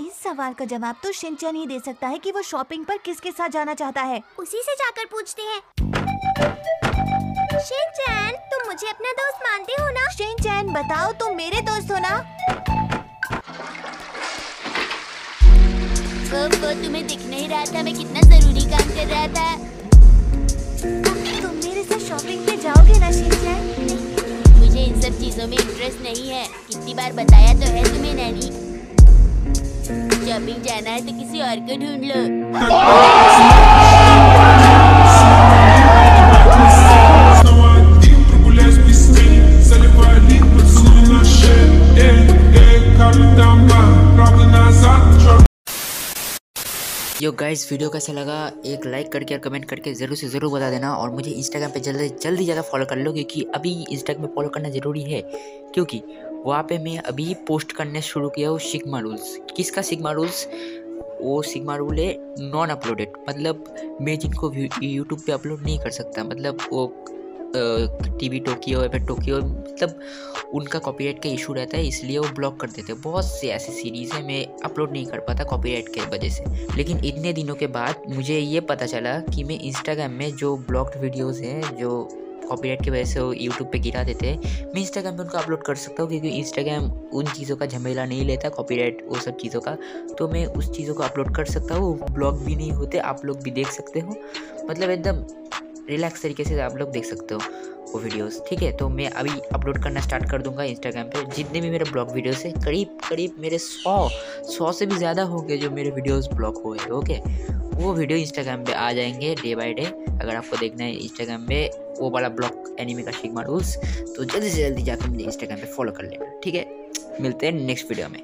इस सवाल का जवाब तो शिनचैन ही दे सकता है कि वो शॉपिंग पर किसके साथ जाना चाहता है। उसी से जाकर पूछते हैं। शिनचैन तुम मुझे अपना दोस्त मानते हो ना? शिनचैन बताओ तुम मेरे दोस्त हो ना? वो वो तुम्हें दिख नहीं रहा था मैं कितना ज़रूरी काम कर रहा था। तुम मेरे साथ शॉपिंग पे जाओगे ना शिनचैन? मुझे इन सब चीज़ों में इंटरेस्ट नहीं है। कितनी बार बताया तो है तुम्हें नैनी। शॉपिंग जाना है तो किसी और को ढूंढ लो। यो गाइस वीडियो कैसा लगा? एक लाइक करके और कमेंट करके ज़रूर से ज़रूर बता देना और मुझे इंस्टाग्राम पे जल्दी जल्दी ज़्यादा फॉलो कर लो क्योंकि अभी इंस्टाग्राम पे फॉलो करना ज़रूरी है। क्योंकि वहाँ पे मैं अभी पोस्ट करने शुरू किया हूँ सिग्मा रूल्स किसका सिग्मा रूल्स वो सिग्मा रूल है नॉन अपलोडेड मतलब मैं जिनको यूट्यूब पे अपलोड नहीं कर सकता। मतलब वो टीवी टोक्यो या फिर टोक्यो मतलब उनका कॉपीराइट का इशू रहता है, इसलिए वो ब्लॉक कर देते हैं। बहुत से ऐसी सीरीज़ है, मैं अपलोड नहीं कर पाता कॉपीराइट के वजह से। लेकिन इतने दिनों के बाद मुझे ये पता चला कि मैं इंस्टाग्राम में जो ब्लॉक्ड वीडियोस हैं, जो कॉपीराइट की वजह से वो यूट्यूब पे गिरा देते हैं, मैं इंस्टाग्राम पे उनको अपलोड कर सकता हूँ, क्योंकि इंस्टाग्राम उन चीज़ों का झमेला नहीं लेता कॉपीराइट वो सब चीज़ों का। तो मैं उस चीज़ों को अपलोड कर सकता हूँ ब्लॉग भी नहीं होते, आप लोग भी देख सकते हो। मतलब एकदम रिलैक्स तरीके से आप लोग देख सकते हो वो वीडियोस, ठीक है? तो मैं अभी अपलोड करना स्टार्ट कर दूँगा इंस्टाग्राम पे। जितने भी मेरे ब्लॉग वीडियोस है, करीब करीब मेरे सौ सौ से भी ज़्यादा हो गए जो मेरे वीडियोस ब्लॉक हुए, ओके? वो वीडियो इंस्टाग्राम पे आ जाएँगे डे बाय डे अगर आपको देखना है इंस्टाग्राम पे, वो वाला ब्लॉग एनिमे का शिगमा रूल्स तो जल्दी से जल्दी जाकर मुझे इंस्टाग्राम पे फॉलो कर लेना, ठीक है? मिलते हैं नेक्स्ट वीडियो में।